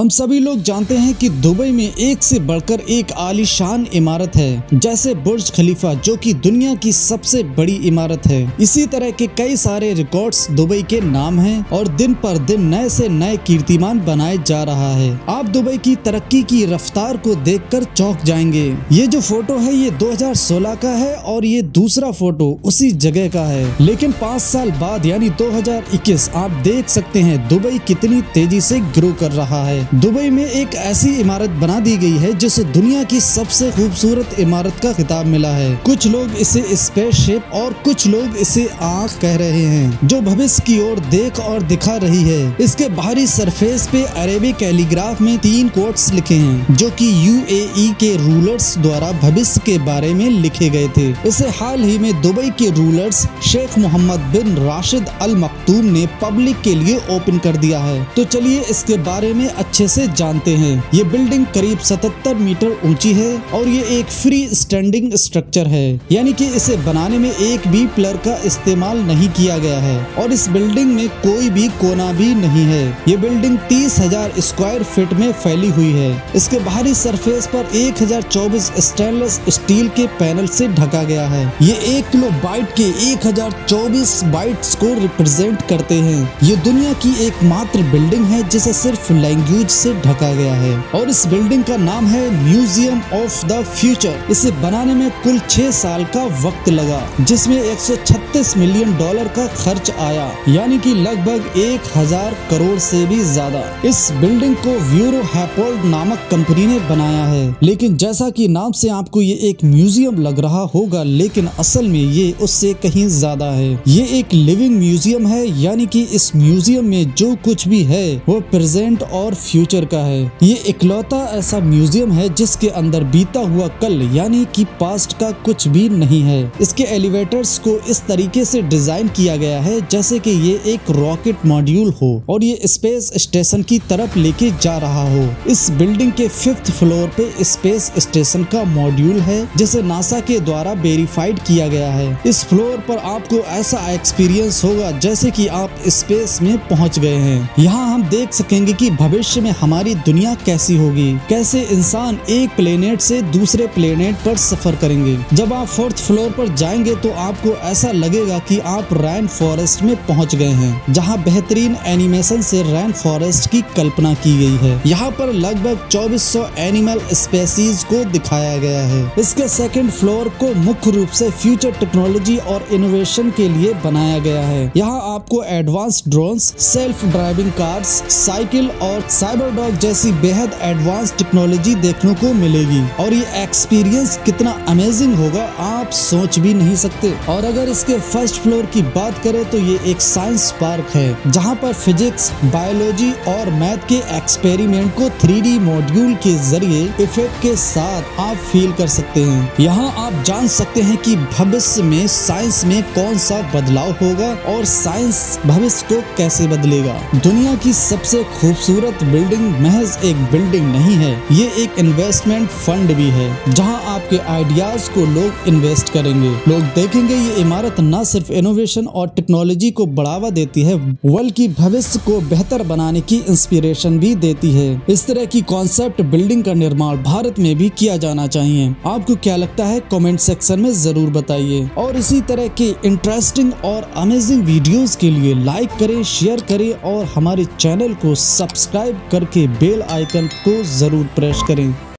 हम सभी लोग जानते हैं कि दुबई में एक से बढ़कर एक आलीशान इमारत है, जैसे बुर्ज खलीफा, जो कि दुनिया की सबसे बड़ी इमारत है। इसी तरह के कई सारे रिकॉर्ड्स दुबई के नाम हैं और दिन पर दिन नए से नए कीर्तिमान बनाए जा रहा है। आप दुबई की तरक्की की रफ्तार को देखकर चौंक जाएँगे। ये जो फ़ोटो है, ये 2016 का है और ये दूसरा फ़ोटो उसी जगह का है। लेकिन पाँच साल बाद, यानी 2021 आप देख सकते हैं दुबई कितनी तेज़ी से ग्रो कर रहा है। दुबई में एक ऐसी इमारत बना दी गई है जिसे दुनिया की सबसे खूबसूरत इमारत का खिताब मिला है। कुछ लोग इसे स्पेस शिप और कुछ लोग इसे आँख कह रहे हैं, जो भविष्य की ओर देख और दिखा रही है। इसके बाहरी सरफेस पे अरेबिक कैलीग्राफ में तीन कोट्स लिखे हैं, जो कि यूएई के रूलर्स द्वारा भविष्य के बारे में लिखे गए थे। इसे हाल ही में दुबई के rulers Sheikh Mohammed bin Rashid Al Maktoum ने पब्लिक के लिए ओपन कर दिया है। तो चलिए इसके बारे में अच्छे से जानते हैं। ये बिल्डिंग करीब 77 मीटर ऊँची है और ये एक फ्री स्टैंडिंग स्ट्रक्चर है। यानी कि इसे बनाने में एक भी पिलर का इस्तेमाल नहीं किया गया है और इस बिल्डिंग में कोई भी कोना भी नहीं है। ये बिल्डिंग तीस हज़ार स्क्वायर फीट में फैली हुई है। इसके बाहरी सरफेस पर 1024 स्टेनलेस स्टील के पैनल से ढका गया है। ये एक किलो बाइट के 1024 बाइट्स को रिप्रेजेंट करते हैं। ये दुनिया की एकमात्र बिल्डिंग है जिसे सिर्फ़ लैंग्वेज से ढका गया है और इस बिल्डिंग का नाम है म्यूज़ियम ऑफ़ द फ्यूचर। इसे बनाने में कुल छह साल का वक्त लगा, जिसमें 136 मिलियन डॉलर का खर्च आया, यानी कि लगभग एक हज़ार करोड़ से भी ज़्यादा। इस बिल्डिंग को व्यूरो हैपोल्ड नामक कंपनी ने बनाया है। लेकिन जैसा कि नाम से आपको ये एक म्यूज़ियम लग रहा होगा, लेकिन असल में ये उससे कहीं ज़्यादा है। ये एक लिविंग म्यूज़ियम है, यानी कि इस म्यूज़ियम में जो कुछ भी है, वो प्रेजेंट और फ्यूचर का है। ये इकलौता ऐसा म्यूज़ियम है जिसके अंदर बीता हुआ कल, यानी कि पास्ट का कुछ भी नहीं है। इसके एलिवेटर्स को इस तरीके से डिज़ाइन किया गया है जैसे कि ये एक रॉकेट मॉड्यूल हो और ये स्पेस स्टेशन की तरफ़ लेके जा रहा हो। इस बिल्डिंग के फिफ्थ फ्लोर पे स्पेस स्टेशन का मॉड्यूल है, जिसे नासा के द्वारा वेरीफाइड किया गया है। इस फ्लोर पर आपको ऐसा एक्सपीरियंस होगा जैसे कि आप स्पेस में पहुँच गए हैं। यहाँ हम देख सकेंगे कि भविष्य में हमारी दुनिया कैसी होगी? कैसे इंसान एक प्लेनेट से दूसरे प्लेनेट पर सफ़र करेंगे? जब आप फोर्थ फ्लोर पर जाएँगे तो आपको ऐसा लगेगा कि आप रैन फॉरेस्ट में पहुँच गए हैं, जहाँ बेहतरीन एनिमेशन से रैन फॉरेस्ट की कल्पना की गई है। यहाँ पर लगभग 2400 एनिमल स्पेसीज को दिखाया गया है। इसके सेकेंड फ्लोर को मुख्य रूप से फ्यूचर टेक्नोलॉजी और इनोवेशन के लिए बनाया गया है। यहाँ आपको advance drone self driving cars cycle और साइबर डॉग जैसी बेहद एडवांस टेक्नोलॉजी देखने को मिलेगी। और ये एक्सपीरियंस कितना अमेजिंग होगा, आप सोच भी नहीं सकते। और अगर इसके फ़र्स्ट फ्लोर की बात करें तो ये एक साइंस पार्क है, जहाँ पर फिजिक्स बायोलॉजी और मैथ के एक्सपेरिमेंट को थ्री मॉड्यूल के ज़रिए इफ़ेक्ट के साथ आप फील कर सकते हैं। यहाँ आप जान सकते हैं कि भविष्य में साइंस में कौन सा बदलाव होगा और साइंस भविष्य को कैसे बदलेगा। दुनिया की सबसे खूबसूरत बिल्डिंग महज एक बिल्डिंग नहीं है, ये एक इन्वेस्टमेंट फंड भी है, जहाँ आपके आइडियाज़ को लोग इन्वेस्ट करेंगे। लोग देखेंगे ये इमारत न सिर्फ़ इनोवेशन और टेक्नोलॉजी को बढ़ावा देती है, बल्कि भविष्य को बेहतर बनाने की इंस्पिरेशन भी देती है। इस तरह की कॉन्सेप्ट बिल्डिंग का निर्माण भारत में भी किया जाना चाहिए। आपको क्या लगता है कमेंट सेक्शन में ज़रूर बताइए। और इसी तरह के इंटरेस्टिंग और अमेजिंग वीडियोस के लिए लाइक करें शेयर करें, और हमारे चैनल को सब्सक्राइब करके बेल आइकन को ज़रूर प्रेस करें।